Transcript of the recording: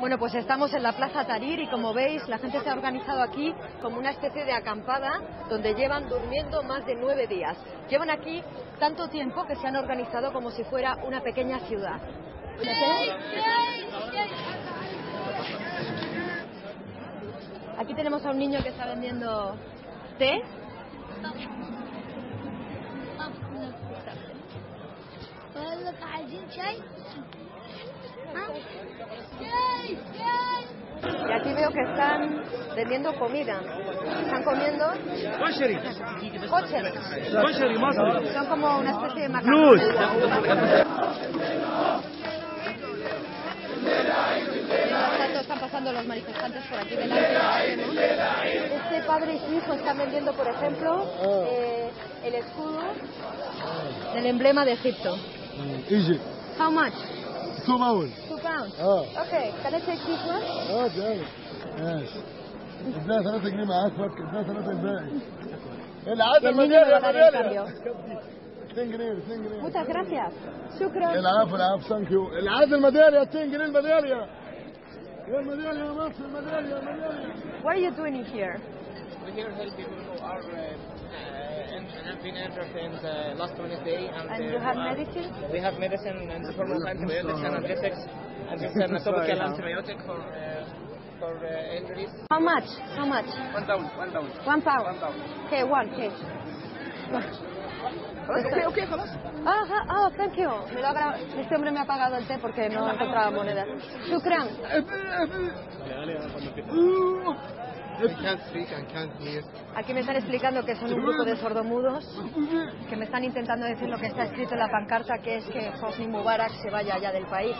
Bueno, pues estamos en la Plaza Tarir y como veis la gente se ha organizado aquí como una especie de acampada donde llevan durmiendo más de nueve días. Llevan aquí tanto tiempo que se han organizado como si fuera una pequeña ciudad. Aquí tenemos a un niño que está vendiendo té. Y aquí veo que están vendiendo comida. Están comiendo. Cocheres. Son como una especie de macarrones. Están pasando los manifestantes por aquí delante. Este padre y su hijo están vendiendo, por ejemplo, oh. eh, el escudo del emblema de Egipto. Egypt. How much? Two pounds. Two pounds. آه Okay, can I take this one? آه جامد ماشي اديها 3 جنيه معاك فك اديها 3 الباقي Y العادة el مدارية cambio. 2 جنيه 2 جنيه Muchas gracias. Shukran. العفو العفو ثانك يو العادة المدارية 2 جنيه المدارية يا المدارية يا مصر المدارية المدارية What are you doing here? We here help people who are uh, uh, been entered in the uh, last Wednesday. And, and you uh, have medicine? We have medicine in the antibiotics and antibiotics. And this is an antibiotic for... Uh, for injuries. How much? How much? One pound. One pound. One pound. Okay, one, okay. Okay, okay, jamás. Ajá, ah, thank you. Este hombre me ha pagado el té porque no encontraba Aquí me están explicando que son un grupo de sordomudos que me están intentando decir lo que está escrito en la pancarta, que es que Hosni Mubarak se vaya ya del país.